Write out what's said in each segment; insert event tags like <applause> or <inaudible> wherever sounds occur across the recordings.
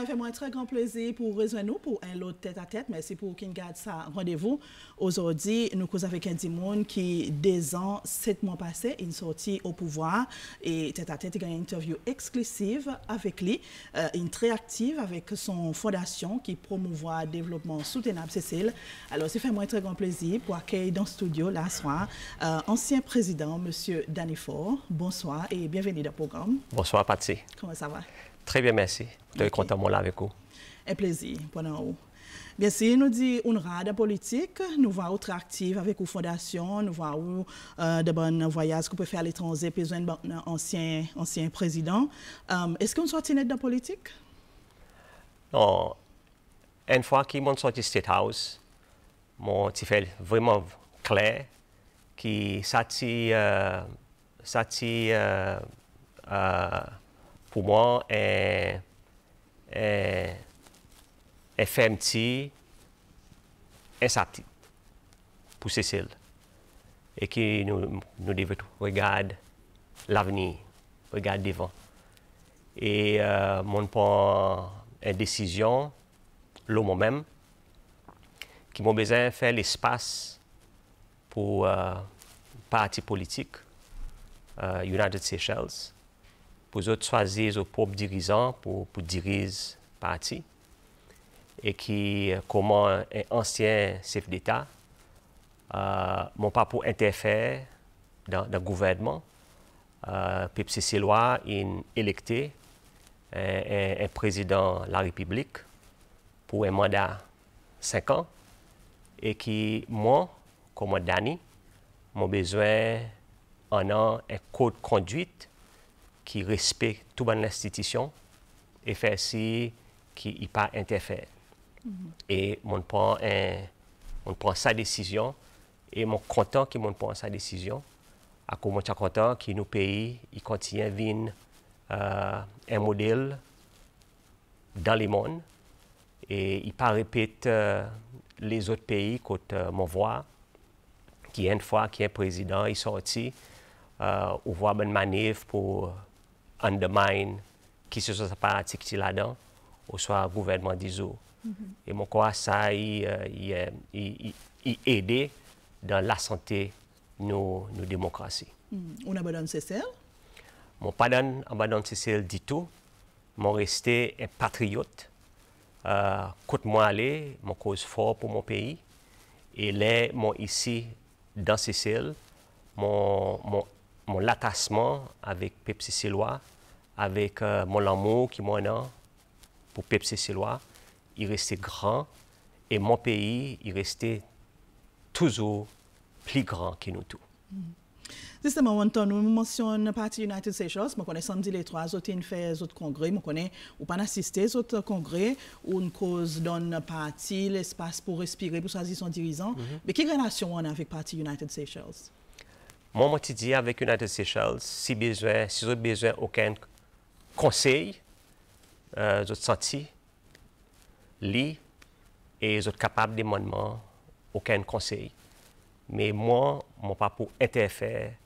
il fait moi un très grand plaisir pour rejoindre nous pour un autre tête à tête. Merci pour qu'il garde ça rendez-vous. Aujourd'hui, nous causons avec un Dimon qui, deux ans, sept mois passés, est sorti au pouvoir et tête à tête, il a une interview exclusive avec lui, euh, une très active avec son fondation qui promouvoit le développement soutenable Cécile. Alors, c'est fait moi un très grand plaisir pour accueillir dans le studio là soir euh, ancien président, M. Danifort. Bonsoir et bienvenue dans le programme. Bonsoir, Patsy. Comment ça va? Très bien, merci. Je suis content de là avec vous. Un plaisir pendant vous. Bien sûr, nous dit une rade politique, nous voyons très active avec la fondation, nous voyons euh, de bons voyages qu'on peut faire à l'étranger, besoin d'un ancien, ancien président. Euh, Est-ce qu'on sortit net de la politique? Non. Une fois qu'ils m'ont sorti State House, mon fait vraiment clair que ça euh, ça euh, euh, pour moi est, est, est incertain pour Cécile et que nous, nous devons regarder l'avenir, regarder devant. Et euh, mon une décision le moment même qui m'a besoin de faire l'espace pour euh, parti politique euh, United Seychelles pour eux choisir leur propre dirigeant pour, pour diriger parti et qui, comme un ancien chef d'État, euh, mon pas pour interférer dans, le gouvernement. Euh, Pepsi Silois est électé un, un, président de la République pour un mandat 5 ans et qui, moi, comme Dani, j'ai besoin d'un un code de conduite qui respecte toute l'institution et fait si qui n'est pas interfère. Mm -hmm. Et on prend, un, on prend sa décision et je suis content que mon prend sa décision. À cause je suis content que nos pays il continue à venir euh, un modèle dans le monde et il pas répète euh, les autres pays que euh, mon voix qui une fois a un président est sorti euh, on voit une manœuvre pour undermine qui se soit qui là-dedans, ou soit gouvernement d'ISO. Mm -hmm. Et mon crois ça, il, il aide dans la santé de nos, nos démocraties. Mm. On abandonne Cécile? Mon pas abandonne Cécile du tout. Mon resté un patriote. Euh, Côte moi aller, mon cause fort pour mon pays. Et là, mon ici, dans Cécile, mon, mon, mon attachement avec Pepsi Silois, avec euh, mon amour qui m'en a pour Pepsi Silois, il restait grand et mon pays, il restait toujours plus grand que nous tous. Mm. Justement, on nous mentionne le Parti United Seychelles, je connais samedi les trois autres ont fait autres congrès, je connais ou pas assister aux autres congrès où une cause donne parti l'espace pour respirer, pour choisir son dirigeant. Mm -hmm. Mais quelle relation on a avec le Parti United Seychelles? Moi, moi, dis avec United Seychelles, si besoin, si vous avez besoin aucun conseil, euh, vous êtes senti, lit, et vous êtes capable de demander aucun conseil. Mais moi, mon pas pour interférer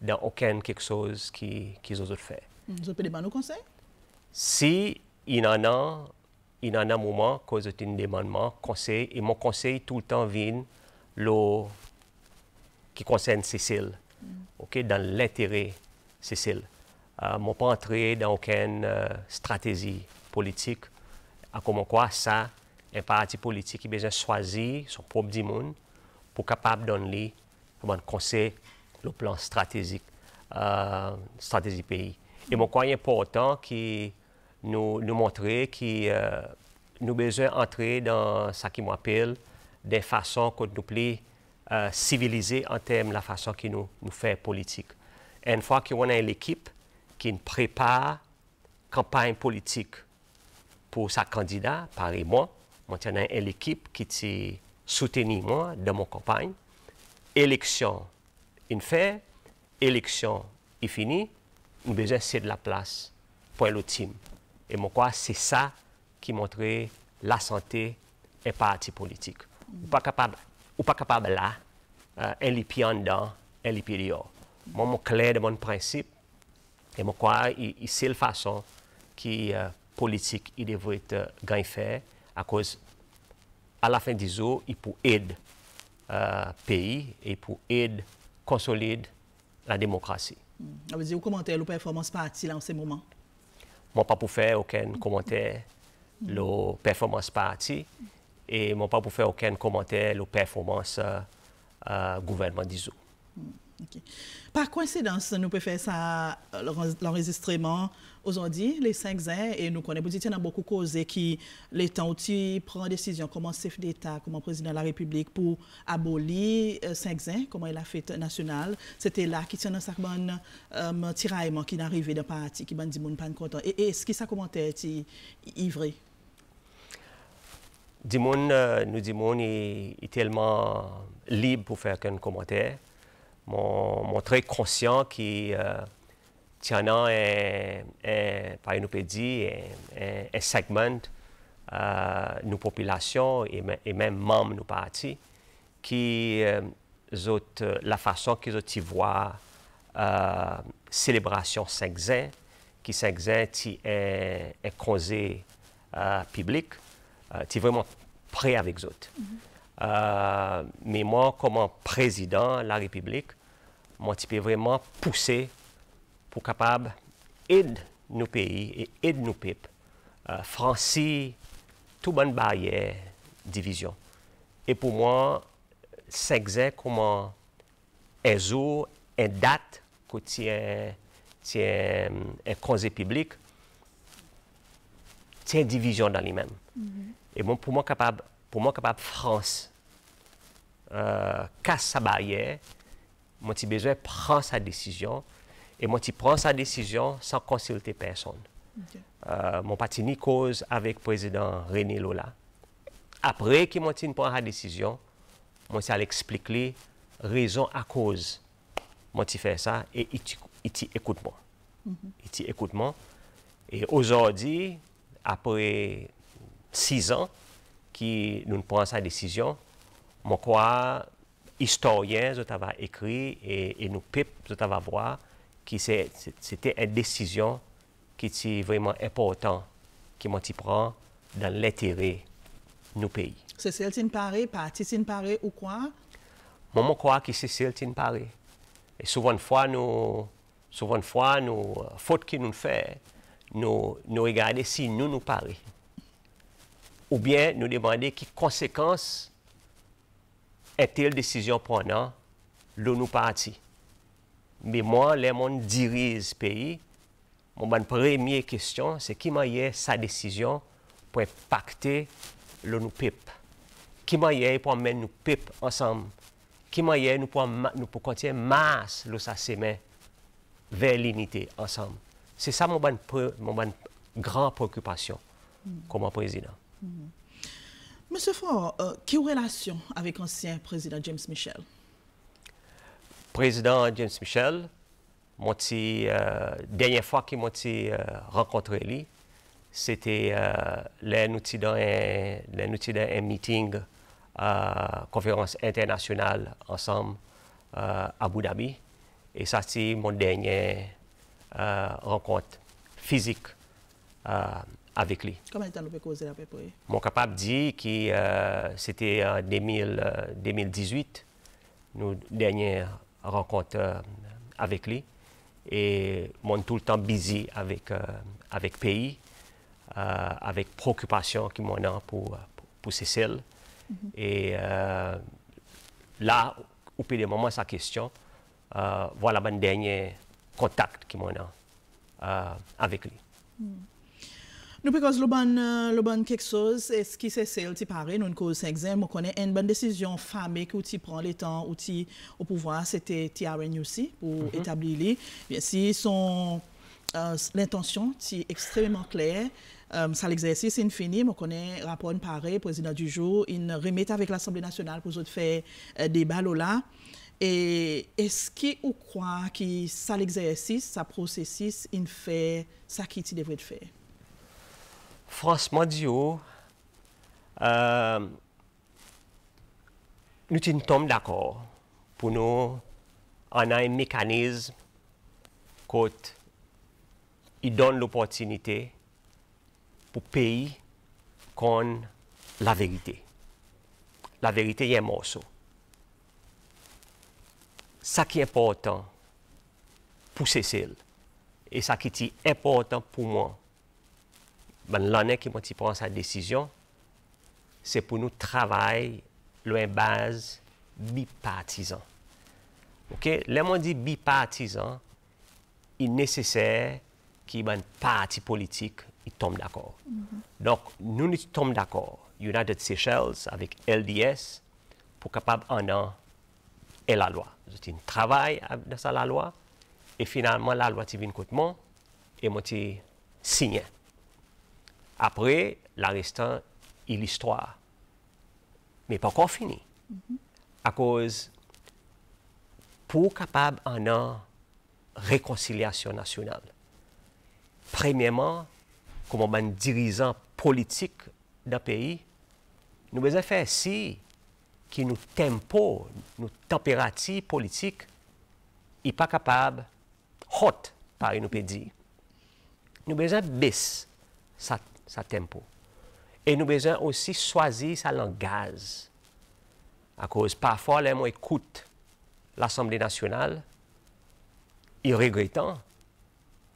dans aucun quelque chose qui qui ont fait. Vous pouvez demander conseil? Si il y en a, il y en a un moment que vous une demande conseil, et mon conseil tout le temps vient le qui concerne Cécile. Okay, dans l'intérêt Cécile. Euh, ne pas entrer dans aucune euh, stratégie politique. À comment quoi ça, un parti politique qui a besoin de choisir son propre monde pour capable donner un conseil le plan stratégique, euh, stratégie pays. Et je crois important que nous, nous montrer que euh, nous besoin d'entrer dans ce qui m'appelle des façons que nous plus euh, civilisées en termes de la façon que nous, nous fait politique. une fois qu'on a l'équipe qui prépare campagne politique pour sa candidat, par moi, moi, j'ai l'équipe qui soutenu moi dans mon campagne. Élection, une fait, élection est finie, nous besoin de la place pour le team. Et moi, crois c'est ça qui montre la santé et parti politique. Ou pas capable, ou pas capable là, euh, un lipi en dedans, un lipi dehors. Moi, mon clair de mon principe, et moi, crois c'est la façon qui euh, politique il devrait être gain fait à cause à la fin du jour il peut aider euh, pays et pour aider consolider la démocratie. Ça veut dire, vous commentez la performance parti en ce moment? Moi, pas pour faire aucun commentaire la performance parti et moi, pas pour faire aucun commentaire la performance euh, euh, gouvernement d'ISO. Ok. Par coïncidence, nous pouvons faire euh, l'enregistrement aujourd'hui, les 5 ans, et nous connaissons, y a beaucoup de causes qui, l'État aussi prend décision, comment chef d'État, comment président de la République, pour abolir 5 ans, comment il a fait national. C'était là qui tient un certain euh, tiraillement qui est arrivé dans le parti, qui m'a dit, pas content. Et, et ce qui ça commenté, est vrai? Dimon, euh, nous disons, est, est tellement libre pour faire qu'un commentaire. Mon, mon très conscient qui euh, tient un, un, par une dire, un, un, segment euh, nos populations et, et même membres nos partis qui euh, autres, la façon qu'ils ont voient euh, célébration 5 ans, qui 5 ans est, est causé euh, public, tu es vraiment prêt avec eux. Mm -hmm. Euh, mais moi, comme président de la République, moi, je peux vraiment pousser pour capable aider nos pays et aider nos peuples, euh, franchir toute bonne barrière, division. Et pour moi, c'est comment un jour, une date que tient, tient un conseil public, tient division dans lui-même. Mm -hmm. Et bon, pour moi, capable, pour moi, capable France euh, casse sa barrière, moi, j'ai besoin de prendre sa décision. Et moi, tu prends sa décision sans consulter personne. Okay. Euh, mon parti ni cause avec le président René Lola. Après que moi, prend sa décision, moi, c'est expliquer raison à cause. Moi, tu fais ça et il écoute moi. Il écoute moi. Et aujourd'hui, après six ans, qui nous prenons sa décision, moi, quoi, historien, je t'avais écrit et, et nous, peuple, je t'avais voir que c'était une décision qui était vraiment importante, qui m'a prend dans l'intérêt de nos pays. C'est celle qui paraît, parti qui paraît ou quoi? Moi, je crois que c'est celle qui paraît? Et souvent, fois, nous, souvent, fois, nous, faute que nous faisons, nous, nous regardons si nous nous paraît. Ou bien nous demander quelles conséquences est-elle décision prenant le nous parti. Mais moi, les gens dirige pays, mon première question, c'est qui m'a sa décision pour impacter le nous peuple. Qui m'a pour mettre nous peuple ensemble? Qui m'a nous pour nous pour continuer masse le sa semaine vers l'unité ensemble? C'est ça mon bonne mon bonne grande préoccupation mm. comme président. Mm. Monsieur Fort, euh, quelle relation avec l'ancien président James Michel? Président James Michel, la euh, dernière fois que j'ai euh, rencontré lui, c'était euh, là nous dans un, un meeting, euh, conférence internationale ensemble à Abu Dhabi. Et ça, c'est mon dernière rencontre physique avec lui. Vous causer à peu près? Mon capable dit que euh, c'était en 2000, 2018, nos dernière rencontre euh, avec lui. Et mon tout le temps busy avec, euh, avec pays, euh, avec préoccupation qui m'en a pour, pour, pour Cécile. Mm -hmm. Et euh, là, au pays des moments, sa question, euh, voilà mon dernier contact qui m'en a avec lui. Mm. Nou pekos lo ban, euh, ban kek soz, eski se sel ti pare, nou nko se ekzem, mou konen en ban desisyon fame ki ou ti pran le tan, ou ti ou pouvwa, se te TRNUC pou mm -hmm. etabli li. Bien si son euh, l'intensyon ti ekstrememan kler, euh, Um, sa l'exersis infini, mwen konen rapon pare, prezident du jour, in remete avèk l'Assemblée nationale pou zot fè euh, debat lola. E eski ou kwa ki sa l'exersis, sa prosesis, in fè sa ki ti devwè d'fè? franchement dit, euh, nous sommes d'accord pour nous, on a un mécanisme qui donne l'opportunité pour pays qu'on la vérité. La vérité est un morceau. Ça qui est important pour Cécile et ça e qui est important pour moi, ben, l'année qui m'a prend sa décision, c'est pour nous travailler une base bipartisan. OK? Là, on dit bipartisan, il est nécessaire qu'il y ait un parti politique qui tombe d'accord. Donc, nous, nous tombons d'accord, United Seychelles avec LDS, pour capable en an et la loi. C'est un travail dans la loi, et finalement, la loi est venue contre moi, et moi, signé. Après, la restant est l'histoire. Mais pas encore fini. À cause, pour capable en un réconciliation nationale, premièrement, comme un dirigeant politique d'un pays, nous devons faire si que nous tempo, nos température politique, n'est pas capable, hot, par nous peut dire. Nous devons baisser sa sa tempo. Et nous besoin aussi choisir sa langage. À cause, parfois, les mots écoutent l'Assemblée nationale, ils regrettant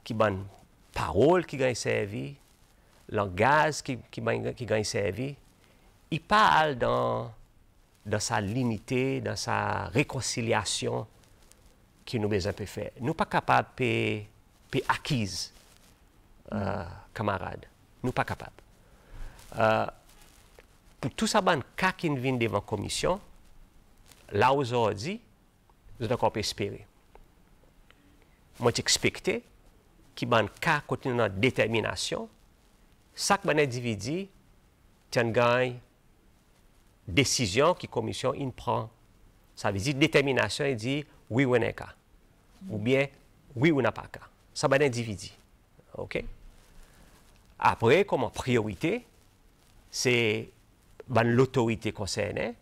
qui bonne parole qui gagne servi, langage qui, qui, qui gagne servi, il parle dans, dans sa limité, dans sa réconciliation qui nous besoin de faire. Nous pas capables de acquise, euh, camarades. Nous pas capables. Euh, pour tout ça, ben, cas qui vient devant la commission, là aujourd'hui, nous encore espérer. Moi, j'expectais a un cas continue dans détermination, chaque individu tient une décision la commission prend. Ça veut dire détermination, il dit oui ou non cas. Ou bien oui ou non pas. Ça un individu. OK? Après, comme priorité, c'est ben, l'autorité concernée,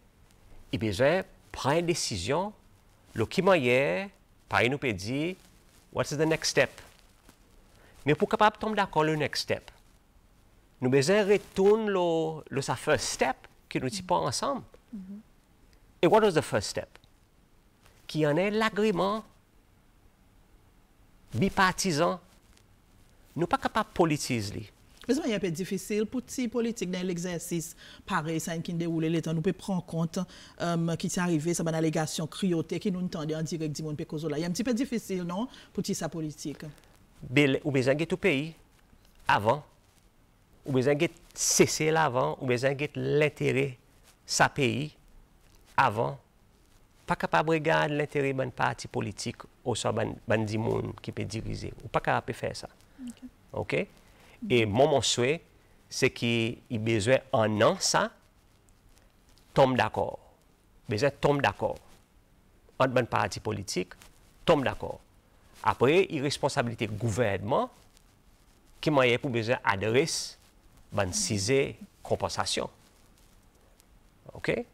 il besoin prendre une décision, le qui moyen, par nous peut dire, what's the next step? Mais pour capable tomber d'accord le next step, nous besoin retourner le, le sa first step que nous pas ensemble. Et what was the first step? Qui en est l'agrément bipartisan. Nous pas capable de politiser. Mais c'est un peu difficile pour les politiques dans l'exercice pareil, ça qui déroule l'état. Nous pouvons prendre compte euh, qui est arrivé, ça une allégation cruauté qui nous entendait en direct du monde là. Il est un petit peu difficile, non, pour sa politique? Ou besoin de tout pays avant, ou besoin de cesser l'avant, ou besoin de l'intérêt sa pays avant. Pas capable de regarder l'intérêt d'un parti politique ou soit d'un monde qui peut diriger. Ou pas capable de faire ça. OK? okay? Et mon souhait, c'est qu'il y a besoin un an, ça, tombe d'accord. Besoin tombe d'accord. Un bon parti politique, tombe d'accord. Après, il y a responsabilité gouvernement qui m'a pour besoin d'adresser une six compensation. OK?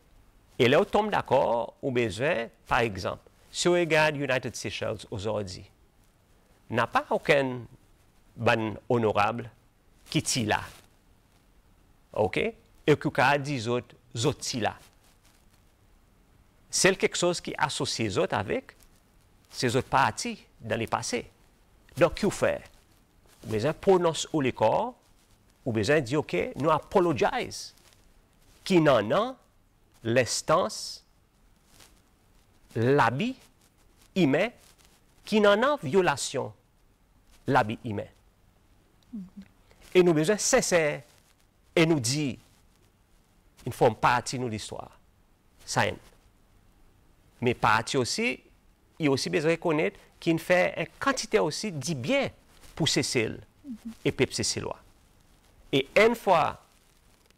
Et là, on tombe d'accord, on besoin, par exemple, si on regarde United Seychelles aujourd'hui, n'a pas aucun ban honorable qui est là? OK? Et qui a dit autres, autres là. C'est quelque chose qui associe les autres avec ces autres parties dans le passé. Donc, qu'est-ce fait? Vous besoin prononcer au corps, ou besoin dire, OK, nous apologisons qui n'en a l'instance, l'habit humain, qui n'en a violation l'habit humain. Et nous besoin cesser et nous dire, une forme partie de l'histoire. Ça Mais partie aussi, il y a aussi besoin qu'il fait une quantité aussi de bien pour Cécile et peuple cécilois. Et une fois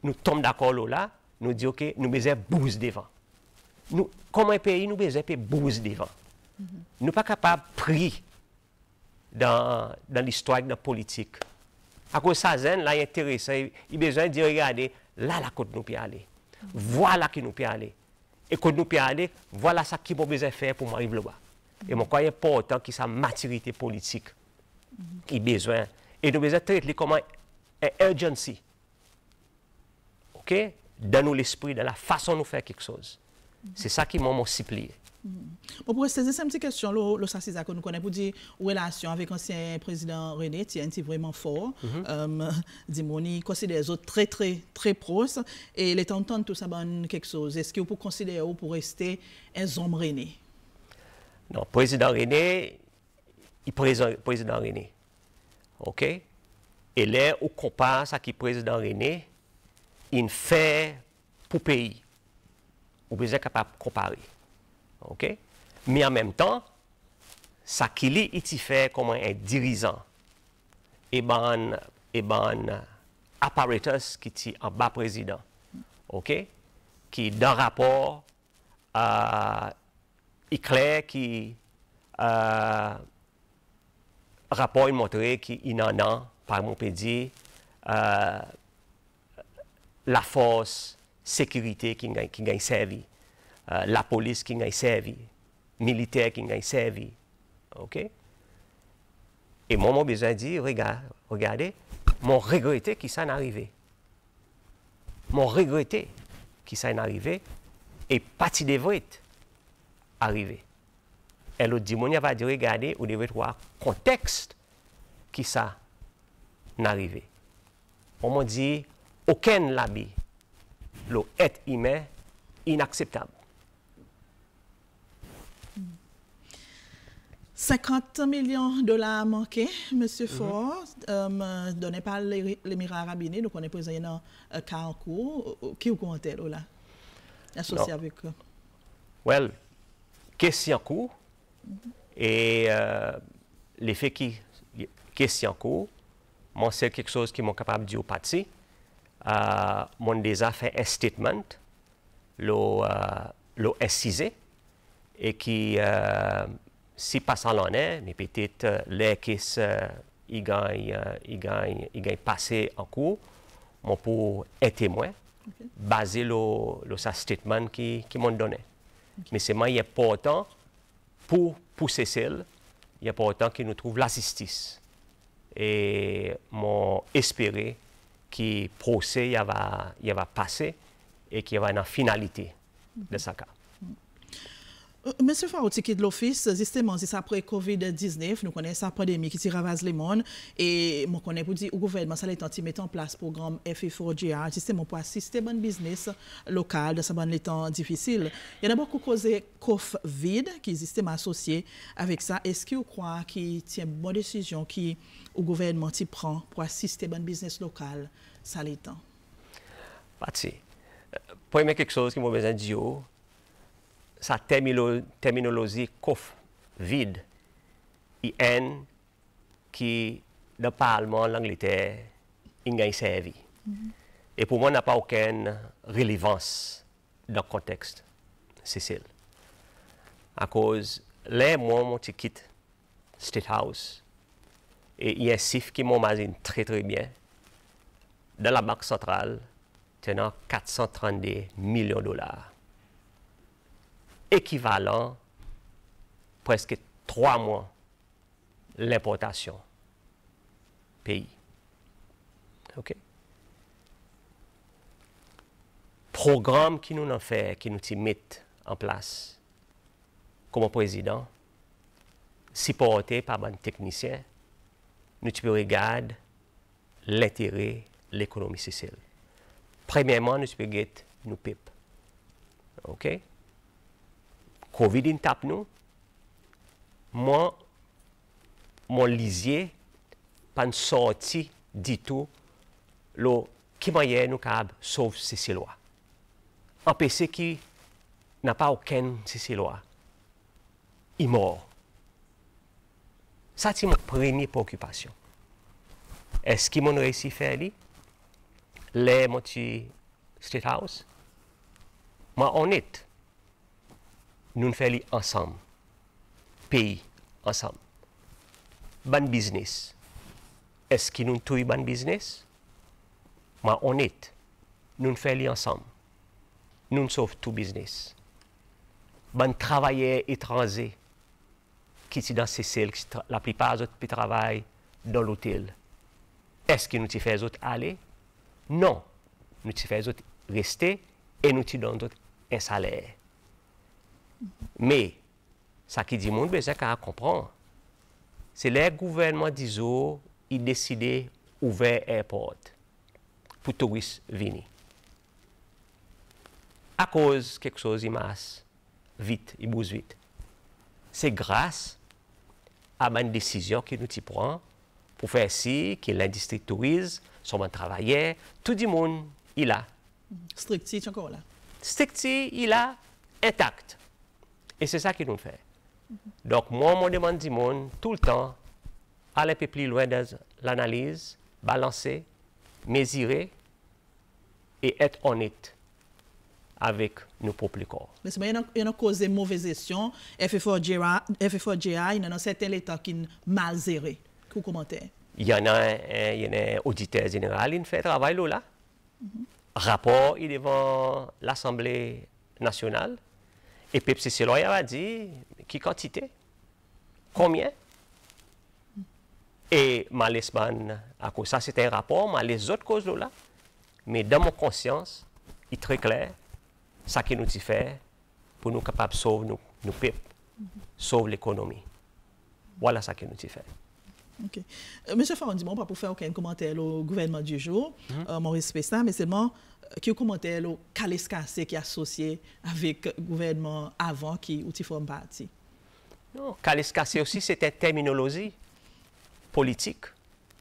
nous tombons d'accord là, nous disons que nous besoin bouger devant. Nous, comme un pays, nous besoin de bouger devant. Nous ne sommes pas capables de prier dans, dans l'histoire de la politique. À cause de ça, là, il est intéressant. Il a besoin de regarder, là, la côte nous peut aller. Voilà qui nous peut aller. Et quand nous peut aller, voilà ce qu'il faut besoin faire pour m'arriver là-bas. Et mon crois important que sa maturité politique. Il a besoin. Et nous besoin traiter comme une urgency. OK? Donne-nous l'esprit de la façon de nous faire quelque chose. C'est ça qui m'a multiplié. On pourrait se poser une petite question, le, le ça que nous connaissons, pour dire, relation avec l'ancien président René, c'est vraiment fort. Mm -hmm. euh, <laughs> Dimoni considère les autres très, très, très proches. Et les temps tout ça, ben, quelque chose. Est-ce que vous considérez pour rester un homme René? Non, président René, il président, président René. OK? Et là, on compare ça qui président René, il fait pour pays. Vous êtes capable de comparer. OK? Mais en même temps, ça qu'il il fait comme un dirigeant. Et ben, et ben, apparatus qui est en bas président. OK? Qui, dans rapport, euh, il clair qui, euh, rapport, il montre qu'il en a, par mon pédi, euh, la force, sécurité qui gagne servi. Euh, la police qui a servi, militaire qui a servi. OK? Et moi, j'ai besoin de regarde, regardez, mon regretté qui s'en est arrivé. Mon regretté qui s'en arrivé et parti des votes arrivé. Et dit, mon va dire, regardez, vous devez voir le contexte qui ça arrivé. On m'a dit, aucun labi, l'être humain, inacceptable. 50 millions de dollars manqués, M. Mhm. Ford, euh, donné par l'Émirat Arabes Unis, donc on est présent dans un cas en cours. Qui vous comptez là, associé avec eux? Well, question en cours. Et euh, l'effet qui question en cours, moi, c'est quelque chose qui m'est capable de dire au parti. Euh, mon déjà fait un statement, le, euh, le et qui euh, si pas ça l'en est, mais peut-être euh, les euh, ils gagnent, euh, ils gagnent, ils gagnent passé en cours, mon pour être témoin, okay. basé le, le statement qui, qui m'ont donné. Okay. Mais c'est moins important pour pousser celle, il est important qu'il nous trouve la justice. Et mon espéré que procès il va, il va passer et qu'il y va une finalité de ce cas. Monsieur Farouti, qui de l'office, justement, c'est après Covid-19, nous connaissons la pandémie qui ravage le monde, et moi connais pour dire au gouvernement, ça est en mettre en place programme FE4GR, justement pour assister bon business local dans ce temps difficile. Il y a beaucoup causé COVID, qui est justement associé avec ça. Est-ce que vous croyez qu'il tient bonne décision qui au gouvernement prend pour assister bon business local, ça l'est temps? Parti. Première quelque chose qui m'a besoin de sa terminologie vide. Il y a qui, dans le Parlement, l'Angleterre, il a servi. Et pour moi, n'a pas aucune relevance dans le contexte. Cécile. À cause, là, moi, je quitte State House. Et il y a un chiffre qui m'imagine très, très bien. Dans la Banque centrale, tenant 432 millions de dollars équivalent presque trois mois l'importation pays. OK? Programme qui nous en fait, qui nous met en place comme président, supporté par un technicien, nous pouvons regarder l'intérêt de l'économie sociale. Premièrement, nous nous PIB. OK? COVID in tap nou, mwen, mwen lizye pan sorti ditou lo ki maye nou kab sov Sisilwa. Anpese ki nan pa ouken Sisilwa. I mor. Sa ti mwen preni pokupasyon. Eski mwen resi fè li? Le mwen ti State House? Mwen onit. Nous faisons ensemble. Pays, ensemble. Bon business. Est-ce que nous avons bon business? Mais honnête, nous faisons ensemble. Nous sauvons tout business. Bon travailleurs étrangers qui sont dans ces cellules, la plupart d'autres travaillent dans l'hôtel. est-ce que nous faisons autres aller? Non. Nous faisons autres rester et nous donnons un salaire. Mais, ça qui dit, mon besoin qu'à comprendre, c'est le gouvernement d'ISO, il décidé ouvrir airport pour touristes venir. À cause quelque chose, il masse vite, il bouge vite. C'est grâce à une décision que nous prenons pour faire si que l'industrie tourisme, son travailleur, tout le monde, il a. Stricti, encore là. Stricti, il a intact. Et c'est ça qu'il nous fait. Donc, moi, je demande du monde tout le temps, aller plus loin dans l'analyse, balancer, mesurer et être honnête avec nos propres corps. Mais c'est il y a causé mauvaise gestion. FFOGA, il y a certains États qui mal gérés. Quel commentaire? Il y en a un, il y a un auditeur général, il fait travail là. Rapport il est devant l'Assemblée nationale. Et puis, c'est il a dit, qui quantité? Combien? Et malheureusement, à cause ça, c'était un rapport, mais les autres causes là. Mais dans mon conscience, il est très clair, ça qui nous fait pour nous capables de sauver nos, nos peuples, sauver l'économie. Voilà ce qui nous fait. OK. Euh, Monsieur Farondi, pas pour faire aucun commentaire au gouvernement du jour, mm -hmm. euh, mon respect ça, mais seulement qui commentaire au calescassé qui est associé avec le gouvernement avant qui ou forme partie. Non, calescassé aussi, c'était une terminologie politique.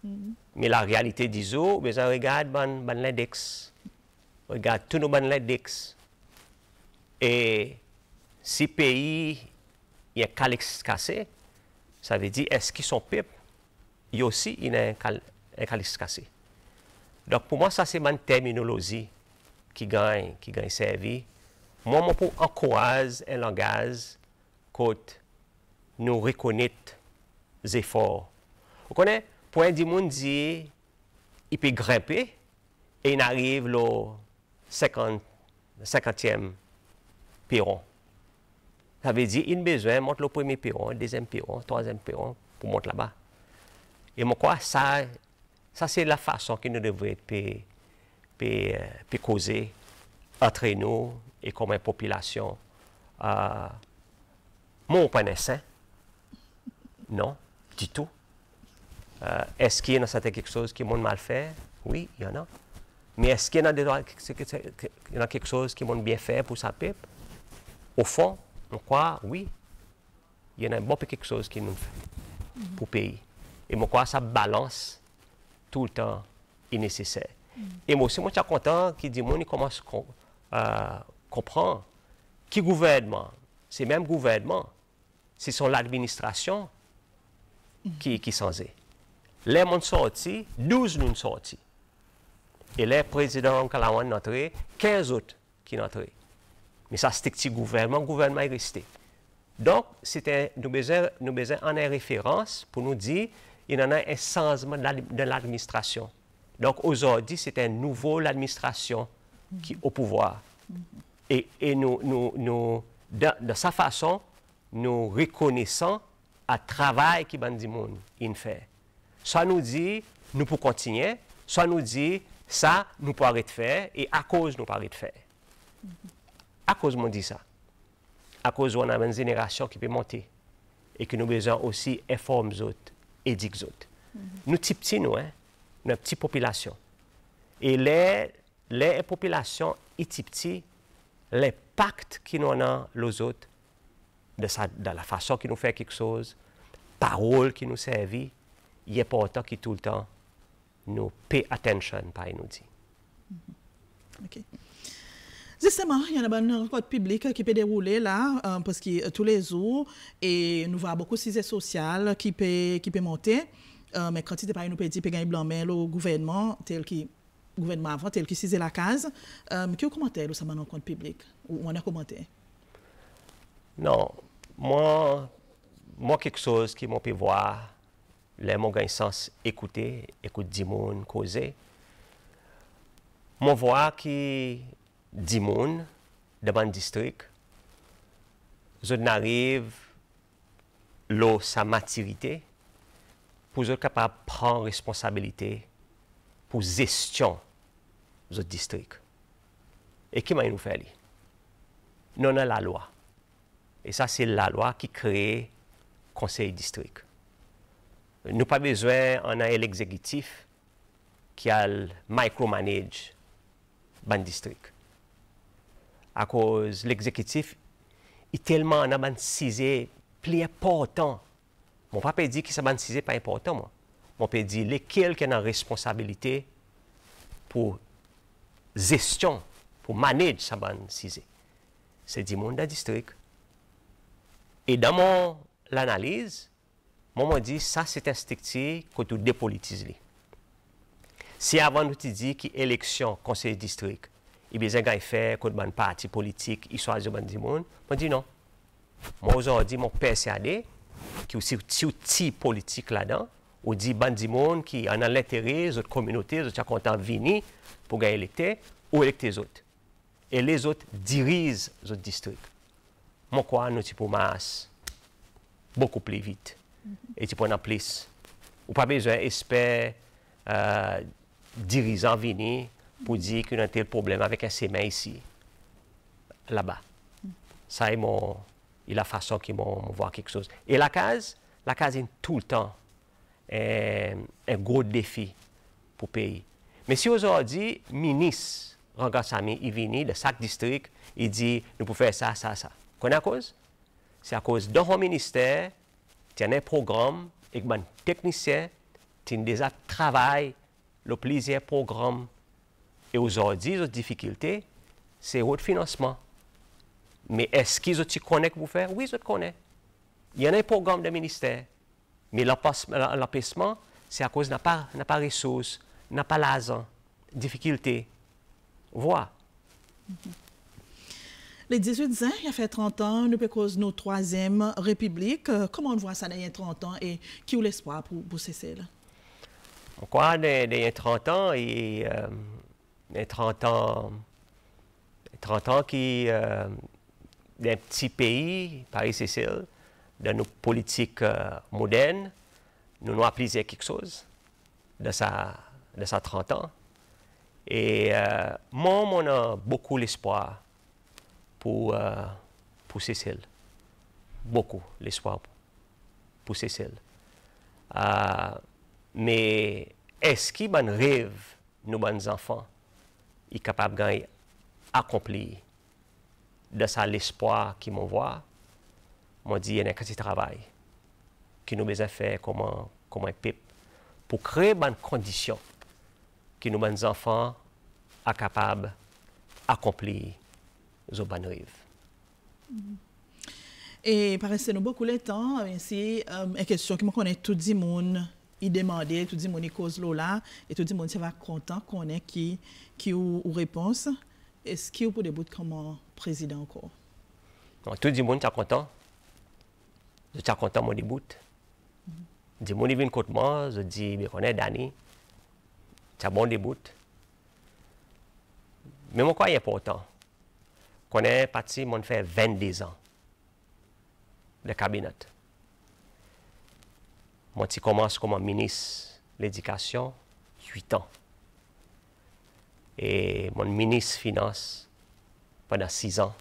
Mm -hmm. Mais la réalité d'ISO, mais regarde ban, ban l'index. Regarde tous nos ban l'index. Et si pays il y a calescassé, ça veut dire est-ce qu'ils sont peuple? Il aussi une, un calice cassé. Donc, pour moi, ça, c'est ma terminologie qui gagne, qui gagne servi. Moi, je pour encourager un langage que nous reconnaître les efforts. Vous connaissez, pour un monde dire, il peut grimper et il arrive au 50, 50e perron. Ça veut dire qu'il a besoin de monter le premier perron, le deuxième perron, le troisième perron pour monter là-bas. Et moi, quoi, ça, ça c'est la façon que nous devons être euh, causer entre nous et comme une population. Euh, mon pas Non, du tout. Euh, est-ce qu'il y a quelque chose qui m'a mal fait? Oui, il y en a. Mais est-ce qu'il y, en a quelque chose qui m'a bien fait pour sa pipe? Au fond, on croit, oui. Il y en a beaucoup quelque chose qui nous fait pour payer. Et moi, quoi, ça balance tout le temps est nécessaire. Et moi aussi, moi, je suis content dit, moi, il commence à comprendre qui gouvernement, c'est même gouvernement, c'est son l'administration qui, qui s'en est. Les gens sortis, 12 nous sortis. Et les présidents Kalawan entré, 15 autres qui sont entrés. Mais ça, c'était le gouvernement, le gouvernement est resté. Donc, c'était, nous besoin, besoin en référence pour nous dire, il y en a un changement de l'administration. Donc aujourd'hui, c'est un nouveau l'administration qui est au pouvoir. Et, et nous, nous, nous de, sa façon, nous reconnaissons le travail que Bandimoun fait. Soit nous dit, nous pouvons continuer, soit nous dit, ça, nous pouvons arrêter de faire, et à cause, nous pouvons arrêter de faire. À cause, on dit ça. À cause, on a une génération qui peut monter, et que nous avons besoin aussi informer autres et d'exotes. Nous, petits petits, nous, hein, une petite population. Et les, les populations petits, les pactes qui nous ont les autres, de, sa, de la façon qu'ils nous fait quelque chose, parole qui nous servit, il est important que tout le temps nous pay attention, par nous dit. OK. Justement, il y a une rencontre publique qui peut dérouler là, euh, parce que euh, tous les jours, et nous voyons beaucoup de sociaux qui peut, qui monter. euh, men kantite pa yon nou pe di pe gen yon blanmen lo gouvenman tel ki, gouvenman avan tel ki size la kaz, um, ki ou komante lou sa man an kont publik? Ou an an komante? Non, mwen, mwen kek souz ki mwen pe vwa, lè mwen gen sens ekoute, ekoute di moun, koze, mwen vwa ki di moun, deman distrik, zon narive lo sa matirite, pour être capable de prendre responsabilité pour gestion de district. Et qui m'a nous fait Non, non, la loi. Et ça, c'est la loi qui crée conseil district. Nous pas besoin en l'exécutif qui a le micromanage ban district. À cause l'exécutif est tellement en plus important. Mon pa pe di ki sa bansize pa importan mwen. Mon pe di lekel ken an responsabilite pou zestyon, pou manej sa bansize. Se di moun da distrik. E daman l'analize, moun moun di sa se te stikti kote ou depolitize li. Se si avan nou ti di ki eleksyon konsey distrik, i bezen gay e fè kote ban parti politik, iswa zo ban di moun, moun di non. Moun zon di moun PSAD, qui aussi outil politique là-dedans, ou dit bandi monde qui en a l'intérêt, autres communautés, autres content venir pour gagner l'électeur, ou électer les autres. Et les autres dirigent les autres districts. Moi, quoi, nous, pour masse, beaucoup plus vite. Et tu prends plus. Ou pas besoin d'espérer euh, dirigeant venir pour dire qu'il y a un tel problème avec un sémin ici, là-bas. Ça est mon, la façon qu'ils m'ont voir quelque chose. Et la case, la case est tout le temps un, un gros défi pour le pays. Mais si aujourd'hui, le ministre Rangasami, il vient de chaque district, il dit, nous pouvons faire ça, ça, ça. Connais à cause? C'est à cause le ministère, tu as un programme, et un technicien, tu déjà travaillé le plaisir programme. Et aujourd'hui, les difficultés, c'est votre financement. Mais est-ce qu'ils te connaissent vous faire? Oui, ils connaissent. Il y a un programme de ministère. Mais l'apaisement, c'est à cause n'a pas, n'a pas ressources, n'a pas l'argent, difficulté. Voilà. Les 18 ans, il a fait 30 ans, nous cause nos troisième république. Euh, comment on voit ça dans les 30 ans et qui a l'espoir pour, pour cesser là? Dans 30 ans et euh, 30 ans, 30 ans qui euh, d'un petit pays, Paris-Sicile, dans nos politiques euh, modernes, nous nous appliquons quelque chose de sa, de sa 30 ans. Et euh, moi, on a beaucoup l'espoir pour, euh, pour Cécile. Beaucoup l'espoir pour Cécile. Euh, mais est-ce qu'il un rêve, nos bons enfants, est capable d'accomplir de ça l'espoir qu'ils m'envoient? Moi, dit, il y a un travail qui nous besoin faire comme un, comme pour créer des conditions que nos bons enfants sont capables d'accomplir zo ban Et par nous beaucoup de temps, ainsi, euh, une question qui me connaît tout le monde, il demandait, tout le monde il cause là, et tout le monde va content qu'on ait qui, qui ou, réponse. Est-ce qu'il peut début comme président encore? Tout le monde est content. Je suis content mon début. Mm -hmm. monde vient contre moi, je dis, on est Dani. C'est bon début. Mais mon quoi est important? Connais parti, mon fait 22 ans de cabinet. Moi, je commence comme ministre de l'Éducation, 8 ans. Et mon ministre des Finances pendant 6 ans.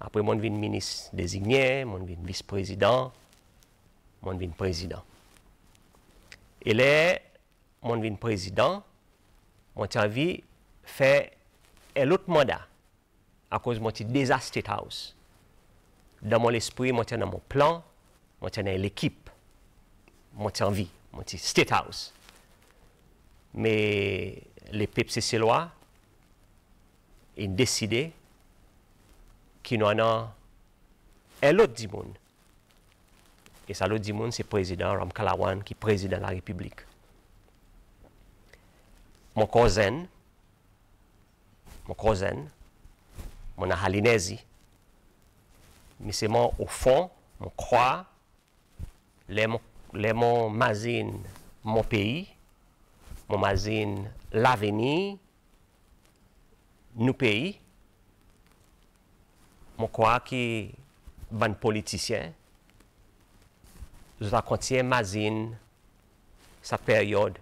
Après, je suis ministre désigné, je suis vice-président, je suis président. Et là, je suis président, j'ai envie faire un autre mandat à cause de mon déjà State House. Dans mon esprit, moi, dans mon plan, moi, dans l'équipe, moi, en vie, mon State House. Mais le pep Sisiloa in deside ki nou anan elot di moun. E sa lot di moun se prezident Ram Kalawan ki prezident la republik. Mon kozen, mon kozen, mon ahalinezi, mi seman ou fon, mon kwa, le mon, mon mazin, mon peyi, on mazine l'avenir, nou peyi, mwen kwa ki ban politisyen, zwa kontye mazin sa peryode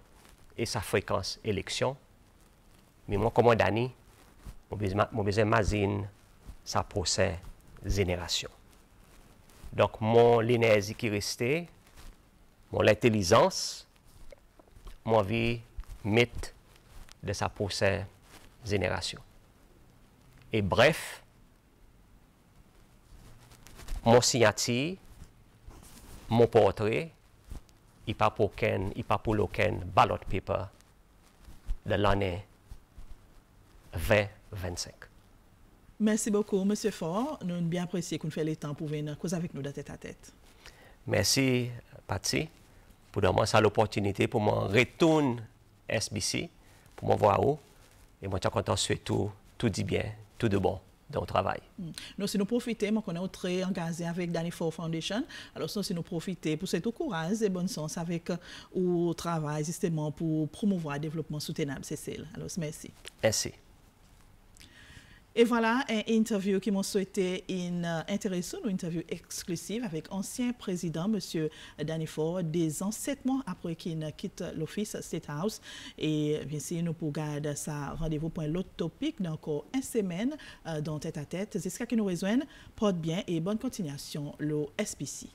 e sa frekans eleksyon, mi mwen komon dani, mwen beze mazin sa posè zenerasyon. Donk mwen linezi ki reste, mwen l'intelizans, mwen vi mit de sa posè zenerasyon. E bref, moun sinyati, moun portre, i pa pou ken, i pa pou lo ken ballot paper de l'anè 2025. Mersi bokou, M. Ford. Nou nou bien apresye koun fè lè tan pou ven kouz avèk nou da tèt a tèt. Mersi, Patsi, pou daman sa l'opportunité pou man retoun SBC, pour me voir où. Et moi, je suis content de tout, tout dit bien, tout de bon dans le travail. Mm. Nous, si nous profitons, on est très engagé avec Danny Ford Foundation. Alors, si nous profitons pour cet courage et bon sens avec le travail justement pour promouvoir le développement soutenable, c'est Alors, merci. Merci. Et voilà un interview qui m'a souhaité une euh, intéressante, une interview exclusive avec ancien président, M. Danny Ford, des ans sept mois après qu'il quitte l'office State House. Et bien sûr, nous pourrons garder ça rendez-vous pour l'autre topic dans encore une semaine euh, dans tête à tête. Jusqu'à ce que nous rejoignent, porte bien et bonne continuation, le SPC.